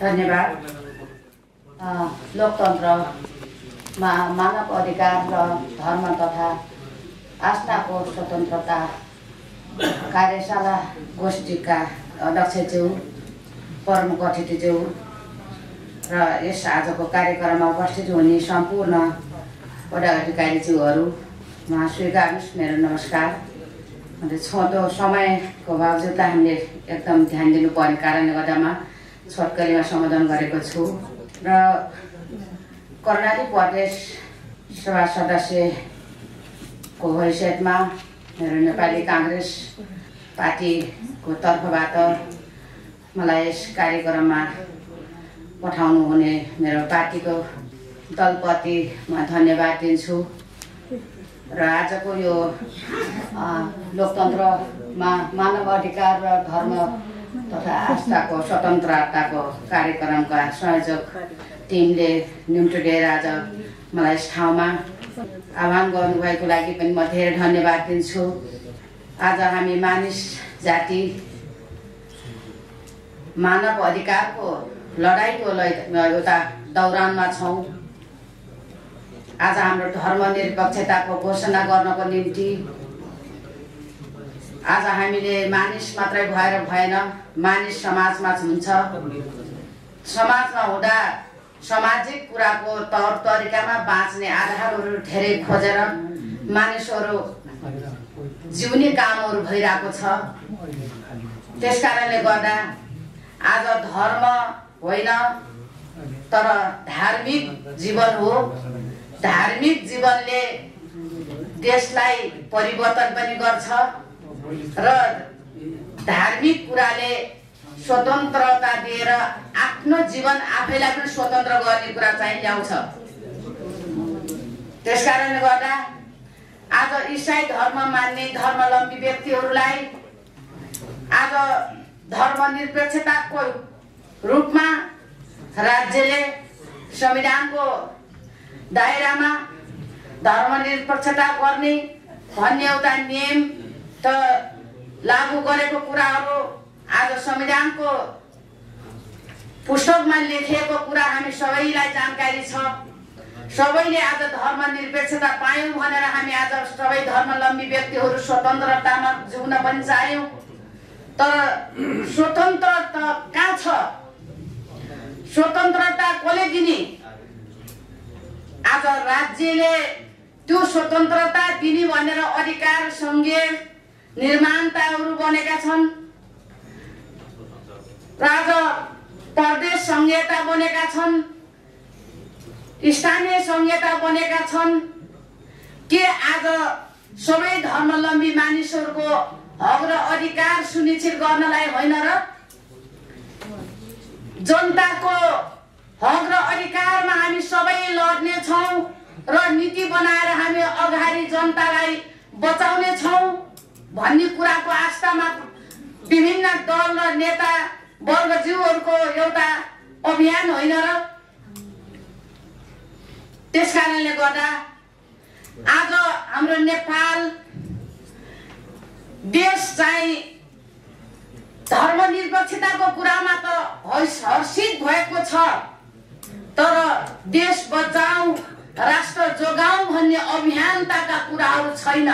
धन्यवाद। लोकतन्त्रमा मानव अधिकार र धर्म तथा आस्थाको स्वतन्त्रता कार्यशाला गोष्ठीका अध्यक्षज्यू प्रमुख अतिथिज्यू र यस आजको कार्यक्रममा उपस्थित हुने सम्पूर्ण पदाधिकारीज्यूहरूमा स्वीकार्नुहोस् मेरो नमस्कार। अन्त छोटो समयको बावजुदलाई हामीले एकदम ध्यान दिनुपर्ने कारणले गर्दामा छोटकरीमा सम्बोधन गरेको छु। र कर्णाली प्रदेश सभा सदस्यको हैसियतमा मेरो नेपाली काङ्ग्रेस पार्टीको तर्फबाट मलाई यस कार्यक्रममा पठाउनु हुने मेरो पार्टीको दलपतिमा धन्यवाद दिन्छु। र आजको यो लोकतन्त्रमा मानव अधिकार र धर्म तथा आस्थाको स्वतन्त्रताको कार्यक्रमका संयोजक टिमले निम्टुडेर आज मलाई यस ठाउँमा आह्वान गर्नुभएको लागि पनि म धेरै धन्यवाद दिन्छु। आज हामी मानिस जाति मानव अधिकारको लडाइँको एउटा दौरानमा छौँ। आज हाम्रो धर्मनिरपेक्षताको घोषणा गर्नको निम्ति आज हामीले मानिस मात्रै भएर भएन मानिस समाजमा हुन्छ समाजमा हुँदा सामाजिक कुराको तौर तरिकामा बाँच्ने आधारहरू धेरै खोजेर मानिसहरू जिउने कामहरू भइरहेको छ। त्यस कारणले गर्दा आज धर्म होइन तर धार्मिक जीवन हो। धार्मिक जीवनले देशलाई परिवर्तन पनि गर्छ। र धार्मिक कुराले स्वतन्त्रता दिएर आफ्नो जीवन आफैलाई पनि स्वतन्त्र गर्ने कुरा चाहिँ ल्याउँछ। त्यस कारणले गर्दा आज इसाई धर्म मान्ने धर्मावलम्बी व्यक्तिहरूलाई आज धर्मनिरपेक्षताको रूपमा राज्यले संविधानको दायरामा धर्मनिरपेक्षता गर्ने भन्ने एउटा नियम त लागू गरेको कुराहरू आज संविधानको पुस्तकमा लेखिएको कुरा हामी सबैलाई जानकारी छ। सबैले आज धर्मनिरपेक्षता पायौँ भनेर हामी आज सबै धर्मावलम्बी व्यक्तिहरू स्वतन्त्रतामा जिउन पनि चाह्यौँ। तर स्वतन्त्रता कहाँ छ? स्वतन्त्रता कसले दिने? आज राज्यले त्यो स्वतन्त्रता दिने भनेर अधिकार सङ्घीय निर्माणताहरू बनेका छन्। र आज प्रदेश संहिता बनेका छन्। स्थानीय संहिता बनेका छन्। के आज सबै धर्मावलम्बी मानिसहरूको हक र अधिकार सुनिश्चित गर्नलाई होइन र? जनताको हक र अधिकारमा हामी सबै लड्ने छौँ र नीति बनाएर हामी अगाडि जनतालाई बचाउने छौँ। भन्ने कुराको आस्थामा विभिन्न दल र नेता वर्गज्यूहरूको एउटा अभियान होइन र त्यस कारणले गर्दा आज हाम्रो नेपाल देश चाहिँ धर्मनिरपेक्षताको कुरामा त हर्ष- हर्षित भएको छ तर देश बचाऊ राष्ट्र जोगाऊ भन्ने अभियानताका कुराहरू छैन।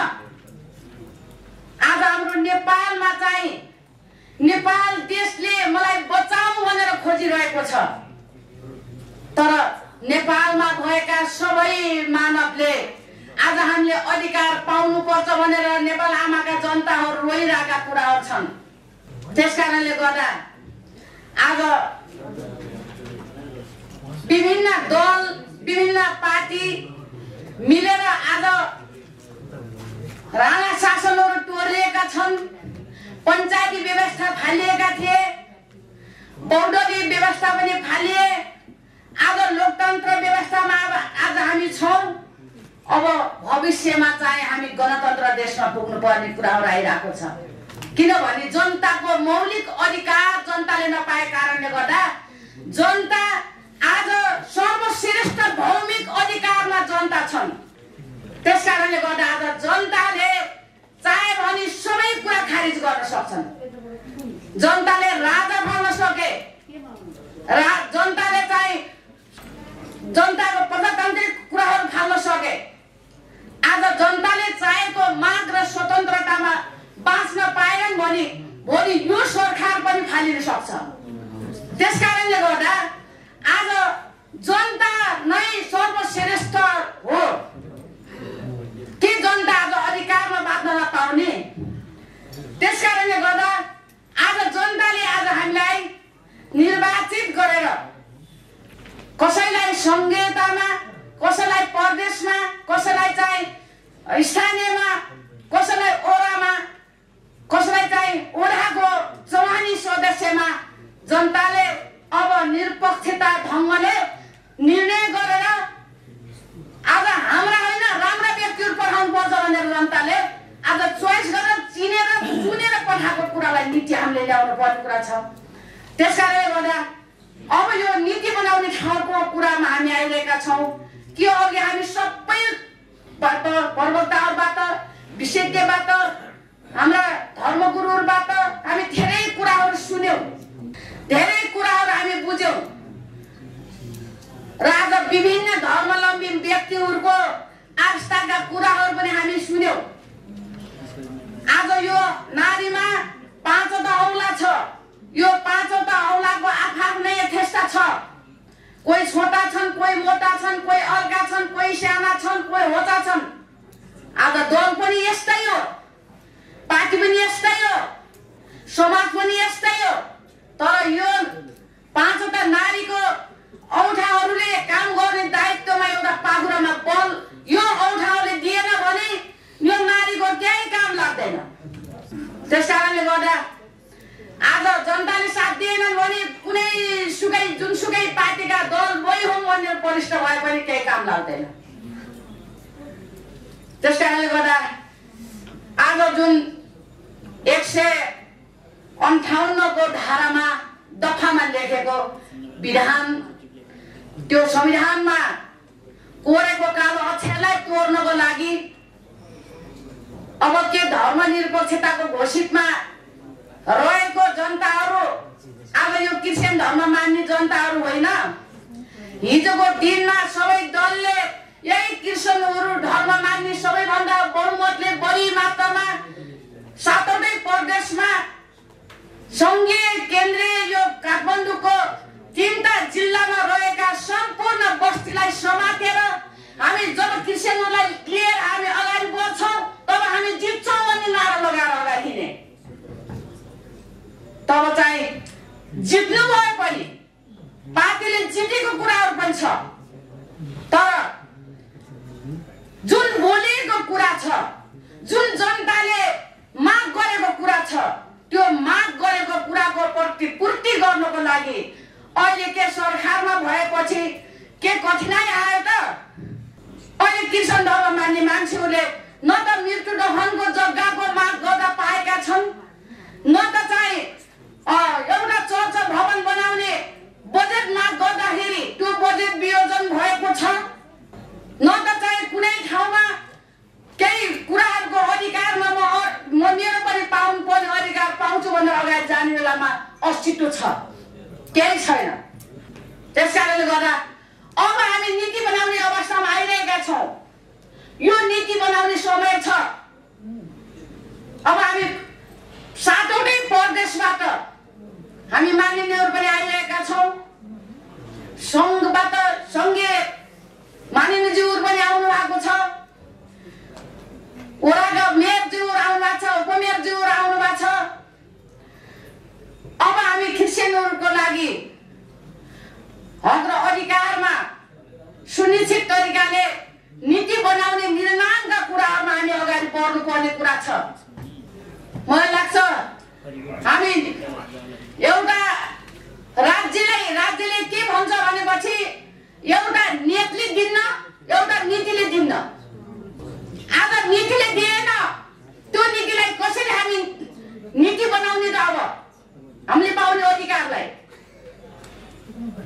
आज हाम्रो नेपालमा चाहिँ नेपाल देशले मलाई बचाऊ भनेर खोजिरहेको छ। तर नेपालमा भएका सबै मानवले आज हामीले अधिकार पाउनुपर्छ भनेर नेपाल आमाका जनताहरू रोइरहेका कुराहरू छन्। त्यस कारणले गर्दा आज विभिन्न दल विभिन्न पार्टी मिलेर आज राणा शासनहरू तोडिएका छन् पञ्चायती व्यवस्था फालिएका थिए बौद्धवी व्यवस्था पनि फालिए आज लोकतन्त्र व्यवस्थामा अब आज हामी छौँ अब भविष्यमा चाहिँ हामी गणतन्त्र देशमा पुग्नुपर्ने कुराहरू आइरहेको छ। किनभने जनताको मौलिक अधिकार जनताले नपाए कारणले गर्दा जनता आज सर्वश्रेष्ठ भौमिक अधिकारमा जनताले राजा बन्न सके। रा जनताले चाहिँ जनताको प्रजातान्त्रिक कुराहरू थाल्न सके। आज जनताले चाहेको माग र स्वतन्त्रतामा बाँच्न पाएनन् भने भोलि यो सरकार पनि फालिन सक्छ। त्यस कारणले गर्दा आज जनता नै सर्वश्रेष्ठ हो। के जनता आज अधिकारमा बाँच्न नपाउने? त्यस कारणले गर्दा हामीलाई निर्वाचित गरेर कसैलाई सङ्घीयतामा कसैलाई प्रदेशमा कसैलाई चाहिँ स्थानीयमा कसैलाई ओडामा कसैलाई चाहिँ ओडाको चौहानी सदस्यमा जनताले अब निरपक्षता ढङ्गले निर्णय गरेर आज हाम्रा होइन राम्रा व्यक्तिहरू पठाउनु पर्छ भनेर जनताले आज चोइस गरेर चिनेर चुनेर पठाएको कुरालाई नीति हामीले ल्याउनु पर्ने कुरा छ। त्यस कारणले गर्दा अब यो नीति बनाउने ठाउँको कुरामा हामी आइरहेका छौँ। कि अघि हामी सबै प्रवक्ताहरूबाट विशेषज्ञबाट हाम्रा धर्मगुरुहरूबाट हामी धेरै कुराहरू सुन्यौँ। धेरै कुराहरू हामी बुझ्यौँ। र आज विभिन्न धर्मावलम्बी व्यक्तिहरूको आस्थाका कुराहरू पनि हामी सुन्यौँ। आज यो नारीमा पाँचवटा औला छ। यो पाँचवटा औलाको आफ्नै यथेष्ट छ। कोही छोटा छन् कोही मोटा छन् कोही अर्का छन् कोही साना छन् कोही होचा छन्। आज दल पनि यस्तै हो पार्टी पनि यस्तै हो समाज पनि यस्तै हो तर यो पाँचवटा नारीको औठाहरूले काम गर्ने दायित्वमा एउटा पाखुरामा बल यो औठाहरूले दिएन भने यो नारीको केही काम लाग्दैन त्यस कारणले गर्दा आज जनताले साथ दिएनन् भने कुनै सुकै जुनसुकै पार्टीका दल मै हुँ भन्ने वरिष्ठ भए पनि केही काम लाग्दैन। त्यस कारणले गर्दा आज जुन एक सय अन्ठाउन्नको धारामा दफामा लेखेको विधान त्यो संविधानमा कोरेको कालो अक्षरलाई तोड्नको लागि अब के धर्मनिरपेक्षताको घोषितमा रहेको जनताहरू अब यो क्रिस्चियन धर्म मान्ने जनताहरू होइन। हिजोको दिनमा सबै दलले यही क्रिस्चियनहरू धर्म मान्ने सबैभन्दा बहुमतले बढी मात्रामा सातवटै प्रदेशमा सङ्घीय केन्द्रीय यो काठमाडौँको तिनवटा जिल्लामा रहेका सम्पूर्ण बस्तीलाई समातेर हामी जब क्रिस्चियनहरूलाई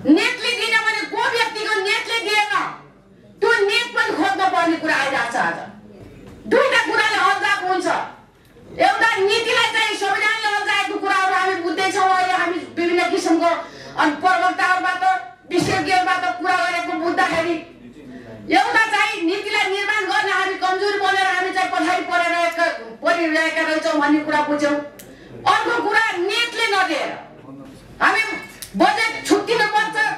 नेतले दिएन भने को व्यक्तिको नेतले दिएन? त्यो नेत पनि खोज्नु पर्ने कुरा आइरहेको छ आज। दुईटा कुराले अल्झाएको हुन्छ। एउटा नीतिलाई चाहिँ संविधानले अल्झाएको कुराहरू हामी बुझ्दैछौँ अहिले हामी विभिन्न किसिमको अनि प्रवक्ताहरूबाट विशेषज्ञबाट कुरा गरेको बुझ्दाखेरि एउटा चाहिँ नीतिलाई निर्माण गर्न हामी कमजोर बनेर हामी चाहिँ पछाडि परिरहेका परिरहेका रहेछौँ भन्ने कुरा बुझ्यौँ। अर्को कुरा नेटले नदिएर। हामी बजेट छुट्टिनु पर्छ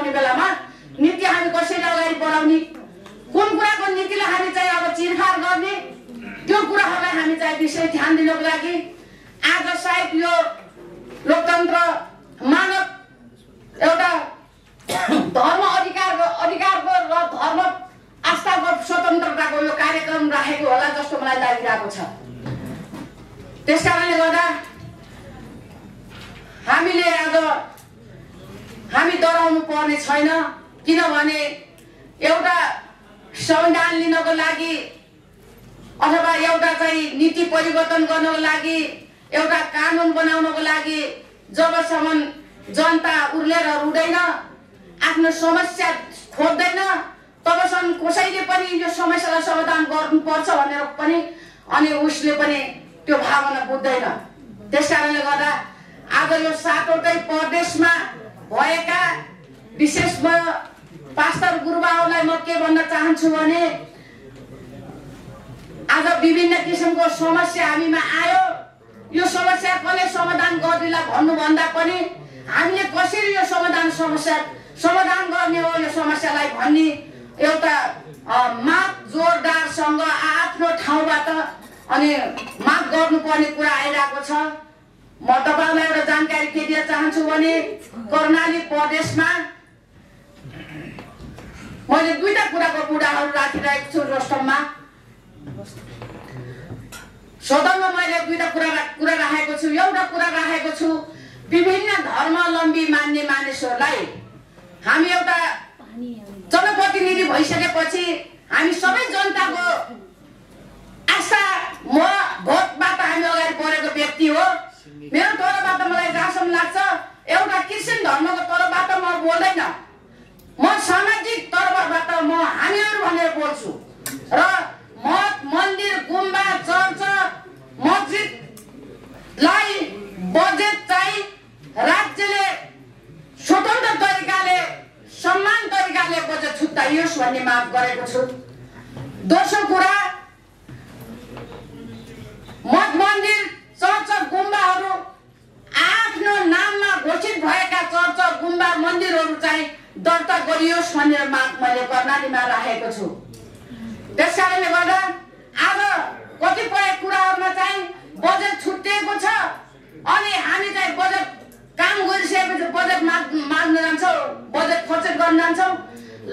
बनाउने बेलामा नीति हामी कसरी अगाडि बढाउने कुन कुराको नीतिलाई हामी चाहिँ अब चिरफार गर्ने त्यो कुराहरूलाई हामी चाहिँ विशेष ध्यान दिनको लागि आज सायद यो लोकतन्त्र मानव एउटा धर्म अधिकारको अधिकारको र धर्म आस्थाको स्वतन्त्रताको यो कार्यक्रम राखेको होला जस्तो मलाई लागिरहेको छ। त्यस कारणले गर्दा हामीले आज हामी डराउनु पर्ने छैन। किनभने एउटा संविधान लिनको लागि अथवा एउटा चाहिँ नीति परिवर्तन गर्नको लागि एउटा कानुन बनाउनको लागि जबसम्म जनता उर्लेर रुँदैन आफ्नो समस्या खोज्दैन तबसम्म कसैले पनि यो समस्यालाई समाधान गर्नुपर्छ भनेर पनि अनि उसले पनि त्यो भावना बुझ्दैन। त्यस कारणले गर्दा आज यो सातवटै प्रदेशमा भएका विशेष म पास्टर गुरुबाहरूलाई म के भन्न चाहन्छु भने आज विभिन्न किसिमको समस्या हामीमा आयो। यो समस्या कसले समाधान गरिदिला भन्नुभन्दा पनि हामीले कसरी यो समाधान समस्या समाधान गर्ने हो यो समस्यालाई भन्ने एउटा माग जोरदारसँग आफ्नो ठाउँबाट अनि माग गर्नुपर्ने कुरा आइरहेको छ। म तपाईँलाई एउटा जानकारी के दिन चाहन्छु भने कर्णाली प्रदेशमा मैले दुईटा कुराको कुराहरू राखिरहेको छु रोस्टममा। सदनमा मैले दुईटा कुरा कुरा राखेको छु एउटा कुरा राखेको छु विभिन्न धर्मावलम्बी मान्ने मानिसहरूलाई हामी एउटा जनप्रतिनिधि भइसकेपछि हामी सबै जनताको आशा म भोटबाट हामी अगाडि बढेको व्यक्ति हो। मेरो तर्फबाट मलाई जहाँसम्म लाग्छ एउटा क्रिस्चियन धर्मको तर्फबाट म बोल्दैन। म सामाजिक तर्फबाट म हामीहरू भनेर बोल्छु। र मठ मन्दिर गुम्बा चर्च मस्जिदलाई बजेट चाहिँ राज्यले स्वतन्त्र तरिकाले समान तरिकाले बजेट छुट्याइयोस् भन्ने माग गरेको छु। दोस्रो कुरा मठ मन्दिर चर्च गुम्बाहरू आफ्नो नाममा घोषित भएका चर्च गुम्बा मन्दिरहरू चाहिँ दर्ता गरियोस् भन्ने माग मैले कर्णालीमा राखेको छु। त्यस कारणले गर्दा आज कतिपय कुराहरूमा चाहिँ बजेट छुट्टिएको छ अनि हामी चाहिँ बजेट काम गरिसकेपछि बजेट माग माग्न जान्छौँ बजेट खर्च गर्न जान्छौँ।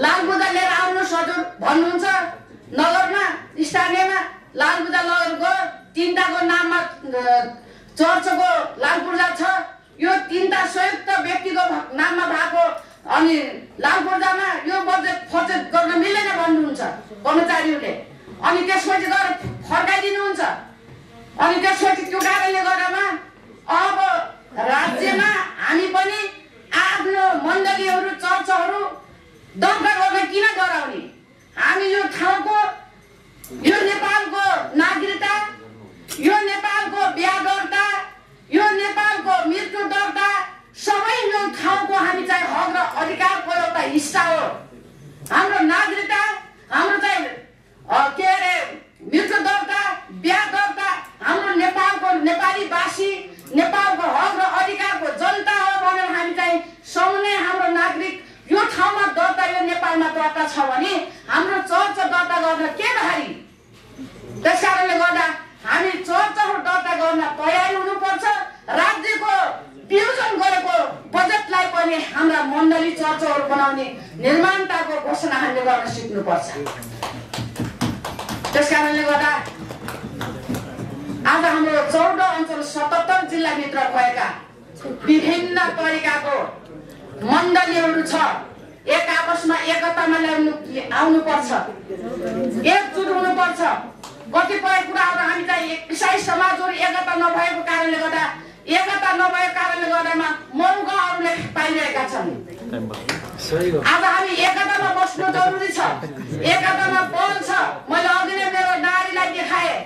लाल बुजा लिएर आउनुहोस् हजुर भन्नुहुन्छ। नगरमा स्थानीयमा लाल बुजा लगेर गयो तिनवटाको नाममा चर्चको लाल पूर्जा छ। यो तिनवटा संयुक्त व्यक्तिको नाममा भएको अनि लाल पूर्जामा यो बजेट खर्च गर्न मिल्दैन भन्नुहुन्छ कर्मचारीहरूले। अनि त्यसपछि गएर फर्काइदिनुहुन्छ। अनि त्यसपछि त्यो कारणले गर्दामा अब राज्यमा हामी पनि आफ्नो मण्डलीहरू चर्चहरू दर्ता गर्न किन गराउने? हामी यो ठाउँको यो नेपालको नागरिकता यो नेपालको बिहा नेपालमा दर्ता छ भने हाम्रो चर्च दर्ता गर्न के भारी त्यस कारणले गर्दा हामी चर्चहरू दर्ता गर्न तयारी हुनुपर्छ। राज्यको वियोजन गरेको बजेटलाई पनि हाम्रा मण्डली चर्चहरू बनाउने निर्माणताको घोषणा हामीले गर्न सिक्नुपर्छ। त्यस कारणले गर्दा आज हाम्रो चौध अञ्चल सतहत्तर जिल्लाभित्र भएका विभिन्न तरिकाको मण्डलीहरू छ। एक आपसमा एकतामा ल्याउनु आउनुपर्छ। एकजुट हुनुपर्छ। कतिपय कुराहरू हामी चाहिँ इसाई समाजहरू एकता नभएको कारणले गर्दा एकता नभएको कारणले गर्दामा मौकाहरूले पाइरहेका छन्। आज हामी एकतामा बस्नु जरुरी छ। एकतामा बल छ। मैले अघि नै मेरो नारीलाई देखाएँ।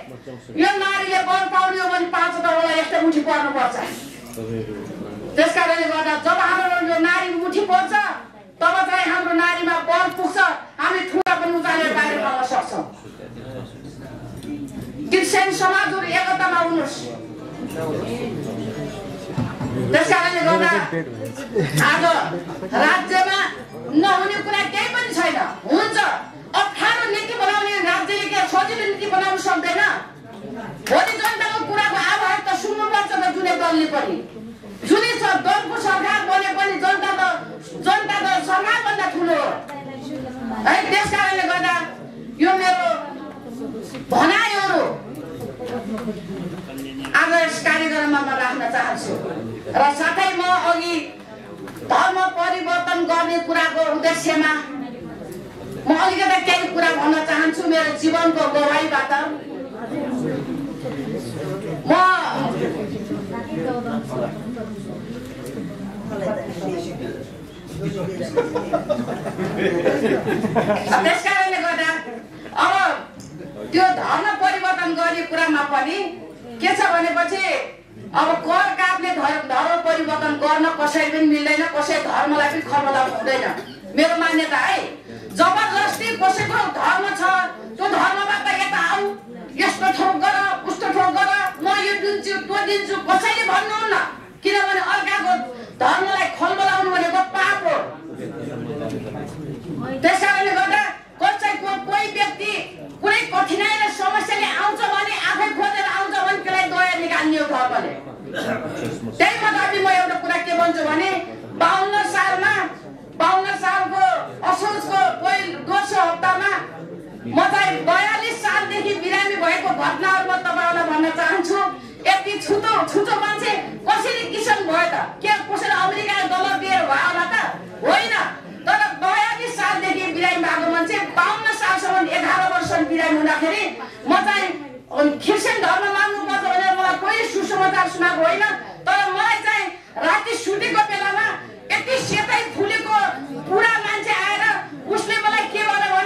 यो नारीले बल पाउने हो भने पाँचवटा होला यस्तै मुठी पर्नुपर्छ। त्यस कारणले गर्दा जब हाम्रो यो नारी मुठी पर्छ तब चाहिँ हाम्रो नारीमा बल पुग्छ हामी ठुला पनि उचालेर बाहिर गर्न सक्छौँ। क्रिस्चियन समाजहरू एकतामा हुनुहोस्। त्यस कारणले गर्दा आज राज्यमा नहुने कुरा केही पनि छैन। हुन्छ अप्ठ्यारो नीति बनाउने राज्यले के सजिलो नीति बनाउन सक्दैन? भोलि जनताको कुराको आवाज त सुन्नुपर्छ त जुनै दलले पनि। जुनै दलको सरकार बने पनि जनता त जनता त सरकारभन्दा ठुलो हो त्यस कारणले गर्दा यो मेरो भनाइहरू आज यस कार्यक्रममा म राख्न चाहन्छु र साथै म अघि धर्म परिवर्तन गर्ने कुराको उद्देश्यमा म अलिकति केही कुरा भन्न चाहन्छु मेरो जीवनको गवाईबाट म त्यस कारणले गर्दा अब त्यो धर्म परिवर्तन गर्ने कुरामा पनि के छ भनेपछि अब कर कापले धर्म परिवर्तन गर्न कसै पनि मिल्दैन कसै धर्मलाई पनि खबरदार हुँदैन मेरो मान्यता है जबरजस्ती कसैको धर्म छ त्यो धर्मबाट यता आऊ यस्तो ठाउँ गर उस्तो ठाउँ गर म यो दिन्छु त्यो दिन्छु कसैले भन्नुहुन्न किनभने अर्काको धर्मलाई खलबलाउनु भनेको पाप हो। त्यस कारणले गर्दा कसैको कोही व्यक्ति कुनै कठिनाइ र समस्याले आउँछ भने आफै खोजेर आउँछ भने त्यसलाई दया निकाल्ने हो धर्मले। त्यही मतलब म एउटा कुरा के भन्छु भने बाहन्न सालमा बाहन्न सालको असोजको पहिलो दोस्रो हप्तामा म चाहिँ बयालिस सालदेखि बिरामी भएको घटनाहरू म तपाईँहरूलाई भन्न चाहन्छु। यति छुटो छुटो मान्छे कसरी किसान भयो त के कसरी अमेरिका डलर दिएर भयो होला त होइन तर बयालिस सालदेखि बिरामी भएको मान्छे बाहन्न सालसम्म एघार वर्ष बिरामी हुँदाखेरि म चाहिँ क्रिस्चियन धर्म मान्नुपर्छ भनेर मलाई कोही सुसमाचार सुनाएको होइन तर मलाई चाहिँ राति सुतेको बेलामा यति सेतै फुलेको बुढा मान्छे आएर उसले मलाई के भन्यो